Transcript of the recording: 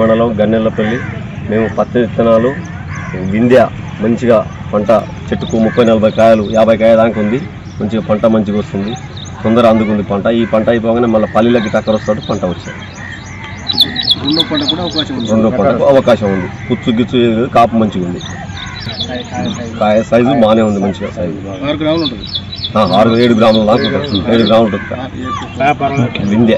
మండలం గన్నెల్లపల్లి మేము పత్తి విత్తనాలు వింధ్య మంచిగా పంట చెట్టుకు ముప్పై నలభై కాయలు యాభై కాయ దాకా ఉంది. మంచిగా పంట మంచిగా వస్తుంది. తొందర అందుకుంది పంట. ఈ పంట అయిపోగానే మళ్ళీ పల్లీలకి టక్కర వస్తాడు పంట వచ్చాడు రెండో పంట కూడా అవకాశం ఉంది. రెండో పంటకు అవకాశం ఉంది. కుచ్చు గిచ్చు లేదు, కాపు మంచిగా ఉంది. కాయ సైజు బాగానే ఉంది మంచిగా సైజు. ఆరు గ్రాములు ఉంటుంది. ఆరు ఏడు గ్రాములు దాకా ఏడు గ్రాములు ఉంటుంది. విందే వింధ్య.